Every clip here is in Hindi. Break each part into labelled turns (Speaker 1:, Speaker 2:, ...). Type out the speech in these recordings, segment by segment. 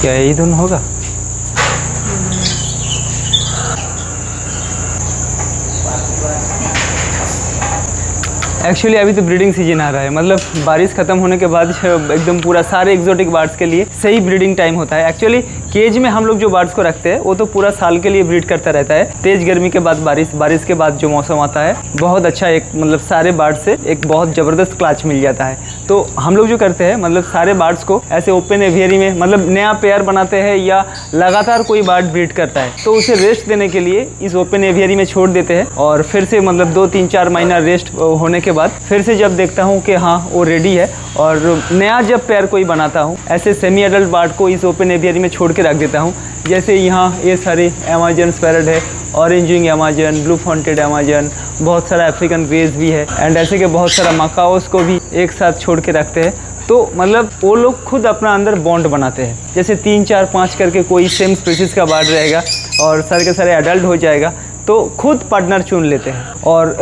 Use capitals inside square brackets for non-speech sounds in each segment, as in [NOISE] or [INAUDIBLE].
Speaker 1: क्या यही धुन होगा? एक्चुअली अभी तो ब्रीडिंग सीज़न आ रहा है। मतलब बारिश ख़त्म होने के बाद एकदम पूरा सारे एक्जोटिक बर्ड्स के लिए सही ब्रीडिंग टाइम होता है। एक्चुअली केज में हम लोग जो बर्ड्स को रखते हैं, वो तो पूरा साल के लिए ब्रीड करता रहता है। तेज़ गर्मी के बाद बारिश बारिश के बाद जो मौसम आता है, बहुत अच्छा एक मतलब सारे बर्ड्स से एक बहुत ज़बरदस्त क्लाच मिल जाता है। तो हम लोग जो करते हैं मतलब सारे बर्ड्स को ऐसे ओपन एवियरी में मतलब नया पेयर बनाते हैं या लगातार कोई बर्ड ब्रीड करता है तो उसे रेस्ट देने के लिए इस ओपन एवियरी में छोड़ देते हैं और फिर से मतलब दो, तीन, चार महीना रेस्ट होने के के बाद फिर से जब देखता हूँ कि हाँ वो रेडी है और नया जब पैर कोई बनाता हूँ, ऐसे सेमी एडल्ट बार्ड को इस ओपन एवियरी में छोड़ के रख देता हूँ। जैसे यहाँ ये सारे अमेजन स्पैरड है orange winged Amazon blue fronted Amazon बहुत सारा अफ्रीकन ग्रेज भी है एंड ऐसे के बहुत सारा मकाओस को भी एक साथ छोड़ के रखते हैं। तो मतलब वो लोग खुद अपना अंदर बॉन्ड बनाते हैं। जैसे तीन, चार, पाँच करके कोई सेम स्पीसीज का बार्ड रहेगा और सारे के सारे एडल्ट हो जाएगा। तो खुद पार्टनर चुन लेते हैं। और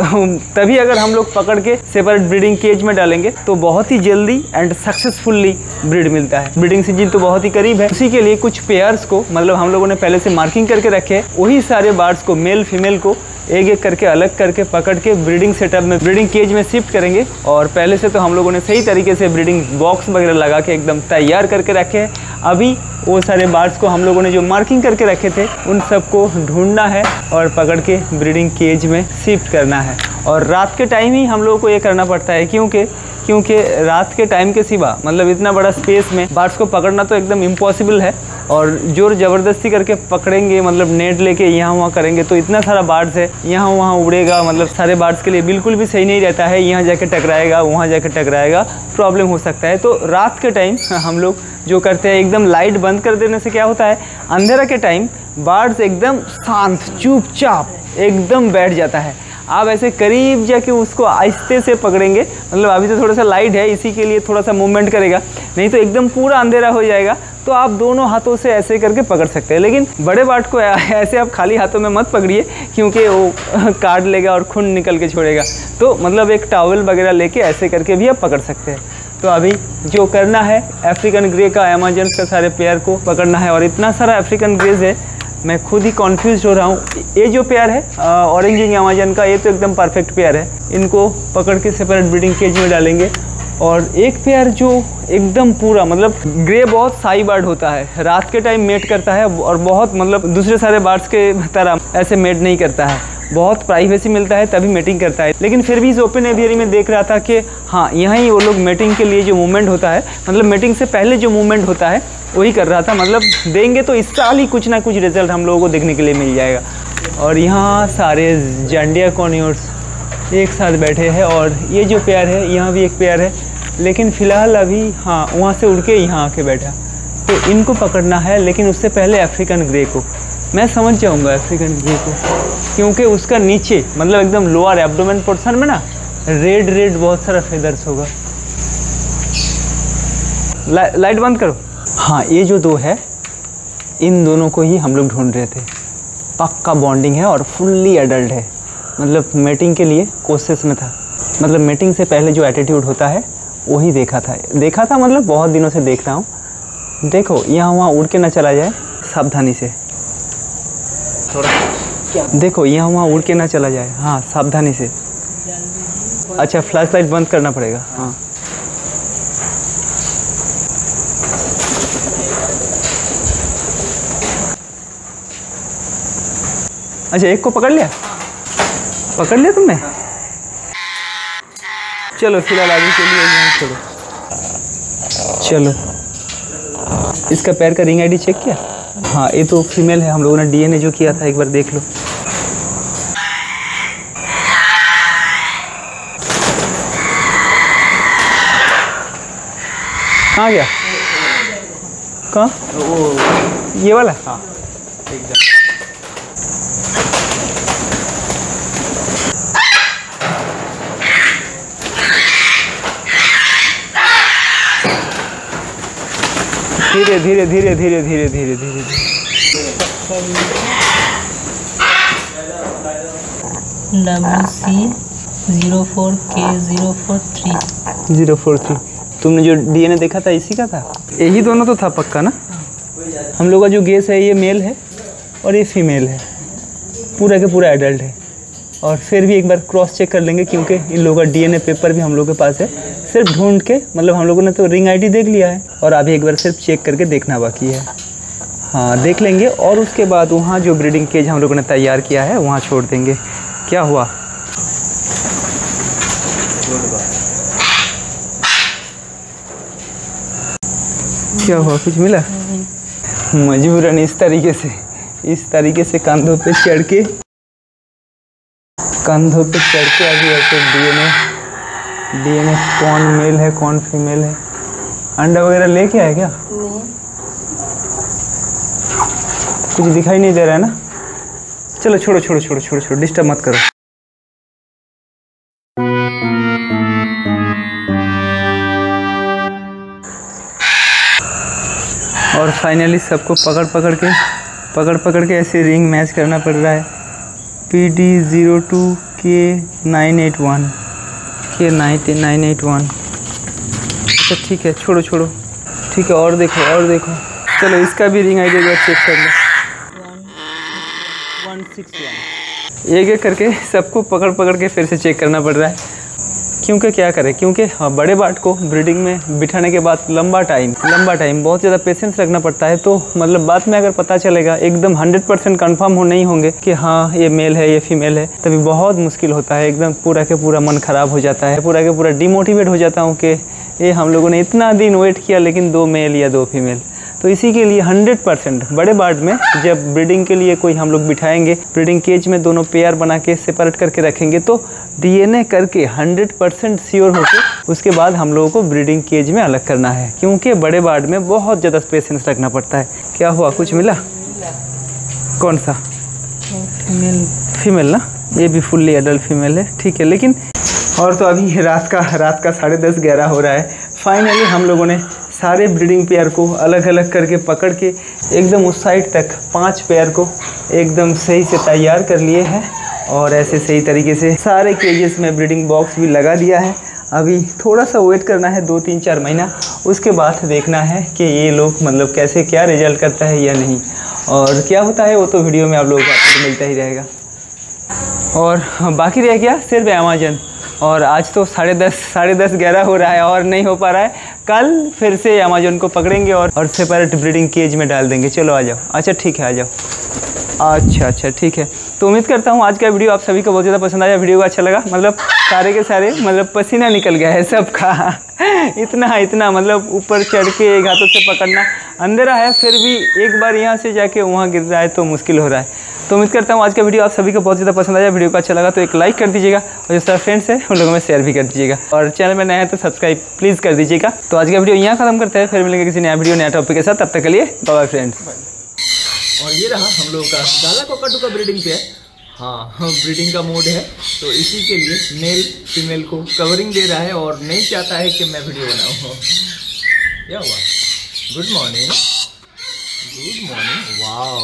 Speaker 1: तभी अगर हम लोग पकड़ के सेपरेट ब्रीडिंग केज में डालेंगे तो बहुत ही जल्दी एंड सक्सेसफुल्ली ब्रीड मिलता है। ब्रीडिंग सीज़न तो बहुत ही करीब है। उसी के लिए कुछ पेयर्स को मतलब हम लोगों ने पहले से मार्किंग करके रखे है। वही सारे बार्ड्स को मेल फीमेल को, एक एक करके, अलग करके, पकड़ के ब्रीडिंग सेटअप में ब्रीडिंग केज में शिफ्ट करेंगे। और पहले से तो हम लोगों ने सही तरीके से ब्रीडिंग बॉक्स वगैरह लगा के एकदम तैयार करके रखे हैं। अभी वो सारे बार्ड्स को हम लोगों ने जो मार्किंग करके रखे थे, उन सबको ढूंढना है और पकड़ पकड़ के ब्रीडिंग केज में शिफ्ट करना है। और रात के टाइम ही हम लोगों को ये करना पड़ता है क्योंकि क्योंकि रात के टाइम के सिवा मतलब इतना बड़ा स्पेस में बार्ड्स को पकड़ना तो एकदम इम्पॉसिबल है। और ज़ोर ज़बरदस्ती करके पकड़ेंगे मतलब नेट लेके यहाँ वहाँ करेंगे तो इतना सारा बार्ड्स है, यहाँ वहाँ उड़ेगा मतलब सारे बार्ड्स के लिए बिल्कुल भी सही नहीं रहता है, यहाँ जाके टकराएगा, वहाँ जाके टकराएगा प्रॉब्लम हो सकता है। तो रात के टाइम हम लोग जो करते हैं, एकदम लाइट बंद कर देने से क्या होता है, अंधेरा के टाइम बर्ड्स एकदम शांत, चुपचाप एकदम बैठ जाता है। आप ऐसे करीब जाके उसको आहिस्ते से पकड़ेंगे मतलब अभी तो थोड़ा सा लाइट है, इसी के लिए थोड़ा सा मूवमेंट करेगा, नहीं तो एकदम पूरा अंधेरा हो जाएगा तो आप दोनों हाथों से ऐसे करके पकड़ सकते हैं। लेकिन बड़े बाट को ऐसे आप खाली हाथों में मत पकड़िए, क्योंकि वो [LAUGHS] काट लेगा और खून निकल के छोड़ेगा। तो मतलब एक टावल वगैरह लेके ऐसे करके भी आप पकड़ सकते हैं। तो अभी जो करना है अफ्रीकन ग्रे का अमेजन का सारे पेयर को पकड़ना है, और इतना सारा अफ्रीकन ग्रेज है मैं खुद ही कॉन्फ्यूज हो रहा हूँ। ये जो पेयर है ऑरेंज एंड अमेजन का, ये तो एकदम परफेक्ट पेयर है। इनको पकड़ के सेपरेट ब्रीडिंग केज में डालेंगे। और एक पेयर जो एकदम पूरा मतलब ग्रे बहुत साई बर्ड होता है। रात के टाइम मेट करता है और बहुत मतलब दूसरे सारे बर्ड्स के तरह ऐसे मेट नहीं करता है। बहुत प्राइवेसी मिलता है, तभी मेटिंग करता है। लेकिन फिर भी इस ओपन एवियरी में देख रहा था कि हाँ यहाँ ही वो लोग मेटिंग के लिए जो मूवमेंट होता है मतलब मेटिंग से पहले जो मूवमेंट होता है, वही कर रहा था। मतलब देंगे तो इस साल ही कुछ ना कुछ रिज़ल्ट हम लोगों को देखने के लिए मिल जाएगा। और यहाँ सारे जेंडिया कॉन्योर्स एक साथ बैठे हैं और ये जो प्यार है, यहाँ भी एक प्यार है। लेकिन फ़िलहाल अभी हाँ वहाँ से उड़ के यहाँ आके बैठा। तो इनको पकड़ना है, लेकिन उससे पहले अफ्रीकन ग्रे को। मैं समझ जाऊँगा अफ्रीकन ग्रे को क्योंकि उसका नीचे मतलब एकदम लोअर एब्डोमेन पोर्सन में ना रेड रेड बहुत सारा फेदर्स होगा। ला, लाइट बंद करो। हाँ ये जो दो है इन दोनों को ही हम लोग ढूंढ रहे थे। पक्का बॉन्डिंग है और फुल्ली एडल्ट है। मतलब मेटिंग के लिए कोशिश में था। मतलब मीटिंग से पहले जो एटीट्यूड होता है वही देखा था। देखा था मतलब बहुत दिनों से देखता हूँ। देखो यहाँ वहाँ उड़ के ना चला जाए सावधानी से। क्या देखो यहाँ वहाँ उड़ के ना चला जाए। हाँ सावधानी से। अच्छा फ्लैश लाइट बंद करना पड़ेगा। हाँ। अच्छा एक को पकड़ लिया? पकड़ लिया तुमने? चलो, फ़िलहाल आगे के लिए छोड़ो। चलो। इसका पैर का रिंग आईडी चेक किया? हाँ ये तो फीमेल है, हम लोगों ने डीएनए जो किया था, एक बार देख लो। कहाँ गया? कहाँ? ये वाला? हाँ धीरे धीरे धीरे धीरे धीरे धीरे धीरे
Speaker 2: W C zero four K zero four three
Speaker 1: zero four three तुमने जो डीएनए देखा था इसी का था? यही दोनों तो था पक्का ना? हम लोग का जो गैस है ये मेल है और ये फीमेल है। पूरा के पूरा एडल्ट है। और फिर भी एक बार क्रॉस चेक कर लेंगे क्योंकि इन लोगों का डीएनए पेपर भी हम लोग के पास है। सिर्फ़ ढूंढ के मतलब हम लोगों ने तो रिंग आईडी देख लिया है और अभी एक बार सिर्फ़ चेक करके देखना बाकी है। हाँ देख लेंगे और उसके बाद वहाँ जो ब्रीडिंग केज हम लोगों ने तैयार किया है वहाँ छोड़ देंगे। क्या हुआ? क्या हुआ? कुछ मिला? मजबूरन इस तरीके से इस तरीके से कंधों पे चढ़ के कंधों पे चढ़ के अभी ऐसे डीएनए डीएनए कौन मेल है कौन फीमेल है? अंडा वगैरह लेके आए क्या? कुछ दिखाई नहीं दे रहा है ना? चलो छोड़ो छोड़ो छोड़ो छोड़ो छोड़ो डिस्टर्ब मत करो। फाइनली सबको पकड़ पकड़ के पकड़ पकड़ के ऐसे रिंग मैच करना पड़ रहा है। P D zero two K nine eight one K nine nine eight one अच्छा ठीक है, छोड़ो छोड़ो। ठीक है, और देखो और देखो। चलो, इसका भी रिंग आई डी चेक कर लो। वन सिक्स वन एक एक करके सबको पकड़ पकड़ के फिर से चेक करना पड़ रहा है। क्योंकि क्या करें? क्योंकि हाँ, बड़े बाट को ब्रीडिंग में बिठाने के बाद लंबा टाइम लंबा टाइम बहुत ज़्यादा पेशेंस रखना पड़ता है। तो मतलब बाद में अगर पता चलेगा एकदम हंड्रेड परसेंट कन्फर्म हो नहीं होंगे कि हाँ ये मेल है ये फीमेल है तभी बहुत मुश्किल होता है। एकदम पूरा के पूरा मन ख़राब हो जाता है पूरा के पूरा डिमोटिवेट हो जाता हूँ कि ये हम लोगों ने इतना दिन वेट किया लेकिन दो मेल या दो फीमेल तो इसी के लिए 100 परसेंट बड़े बार्ड में जब ब्रीडिंग के लिए कोई हम लोग बिठाएँगे ब्रीडिंग केज में दोनों पेयर बना के सेपरेट करके रखेंगे तो डीएनए करके 100 परसेंट श्योर होकर उसके बाद हम लोगों को ब्रीडिंग केज में अलग करना है। क्योंकि बड़े बार्ड में बहुत ज़्यादा पेशेंस रखना पड़ता है। क्या हुआ? कुछ मिला? कौन सा? फीमेल फीमेल ना? ये भी फुल्ली एडल्ट फीमेल है ठीक है लेकिन और तो अभी रात का रात का साढ़े दस ग्यारह हो रहा है। फाइनली हम लोगों ने सारे ब्रीडिंग पेयर को अलग अलग करके पकड़ के एकदम उस साइड तक पाँच पेयर को एकदम सही से तैयार कर लिए हैं और ऐसे सही तरीके से सारे केजेस में ब्रीडिंग बॉक्स भी लगा दिया है। अभी थोड़ा सा वेट करना है, दो तीन चार महीना, उसके बाद देखना है कि ये लोग मतलब कैसे क्या रिज़ल्ट करता है या नहीं। और क्या होता है वो तो वीडियो में आप लोगों को आपको मिलता ही रहेगा। और बाकी रह गया सिर्फ़ अमेजन और आज तो साढ़े दस साढ़े दस, ग्यारह हो रहा है और नहीं हो पा रहा है। कल फिर से अमेजोन को पकड़ेंगे और और सेपरेट ब्रीडिंग केज में डाल देंगे। चलो आ जाओ। अच्छा ठीक है, आ जाओ। अच्छा अच्छा ठीक है। तो उम्मीद करता हूँ आज का वीडियो आप सभी को बहुत ज़्यादा पसंद आया वीडियो को अच्छा लगा। मतलब सारे के सारे मतलब पसीना निकल गया है सबका। [LAUGHS] इतना इतना मतलब ऊपर चढ़ के एक हाथों से पकड़ना, अंधेरा है, फिर भी एक बार यहाँ से जाके वहाँ गिर रहा है तो मुश्किल हो रहा है। तो उम्मीद करता हूँ आज का वीडियो आप सभी को बहुत ज़्यादा पसंद आया, वीडियो को अच्छा लगा तो एक लाइक कर दीजिएगा और जो सारे फ्रेंड्स हैं, उन लोगों में शेयर भी कर दीजिएगा। और चैनल में नया है तो सब्सक्राइब प्लीज़ कर दीजिएगा। तो आज का वीडियो यहाँ खत्म करते हैं, फिर मिलेंगे किसी नया वीडियो, नया टॉपिक के साथ। तब तक के लिए बाय फ्रेंड्स
Speaker 3: और ये रहा हम लोगों का गाला कोकाटू का ब्रीडिंग पे। हाँ हाँ ब्रीडिंग का मोड है तो इसी के लिए मेल फीमेल को कवरिंग दे रहा है और नहीं चाहता है कि मैं वीडियो बनाऊँ। क्या हुआ? गुड मॉर्निंग गुड मॉर्निंग वाह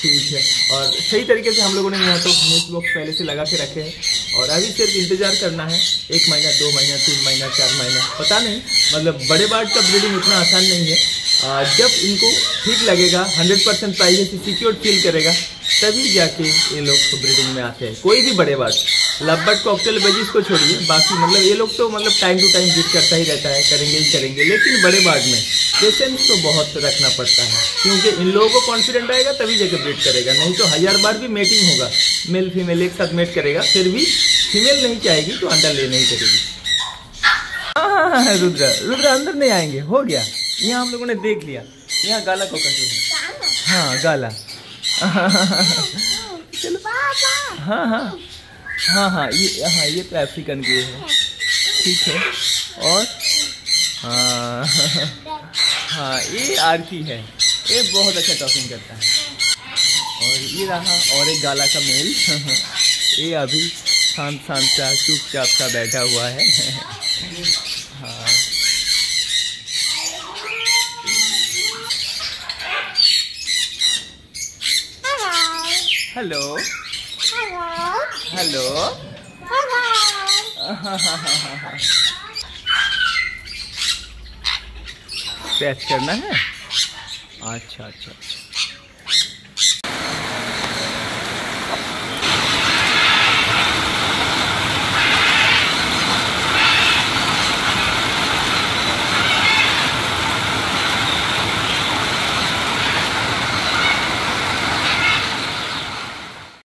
Speaker 3: ठीक है। और सही तरीके से हम लोगों ने यहाँ तो न्यूज़ बॉक्स पहले से लगा के रखे हैं। और अभी सिर्फ़ इंतज़ार करना है। एक महीना दो महीना तीन महीना चार महीना पता नहीं। मतलब बड़े बार्ड का ब्रीडिंग उतना आसान नहीं है। आ, जब इनको ठीक लगेगा hundred percent privacy secure feel करेगा तभी जाके ये लोग ब्रीडिंग में आते हैं। कोई भी बड़े बार्ड लवबर्ड कॉकटेल बेजिस को छोड़िए। बाकी मतलब ये लोग तो मतलब टाइम टू टाइम ब्रीड करता ही रहता है करेंगे ही करेंगे। लेकिन बड़े बार्ड में पेशेंस तो बहुत रखना पड़ता है। क्योंकि इन लोगों को कॉन्फिडेंट आएगा तभी जाके ब्रीड करेगा। नहीं तो हज़ार बार भी मेटिंग होगा। मेल फीमेल एक साथ मेट करेगा फिर भी फीमेल नहीं चाहेगी तो अंडा ले नहीं करेगी। हाँ हाँ हाँ हाँ, रुद्रा रुद्रा अंदर नहीं आएँगे। हो गया। यहाँ हम लोगों ने देख लिया। यहाँ गाला को कटे हाँ। गाला। [LAUGHS] [LAUGHS] चलो हाँ हाँ। हाँ हाँ ये हाँ ये तो अफ्रीकन के है। ठीक है। और? हाँ [LAUGHS] हाँ ये आरती है। ये बहुत अच्छा टॉकिंग करता है। और ये रहा और एक गाला का मेल [LAUGHS] ये अभी शांत शांत सा, चुपचाप सा बैठा हुआ है। [LAUGHS] हाँ। हेलो हेलो पैच करना है? अच्छा अच्छा अच्छा।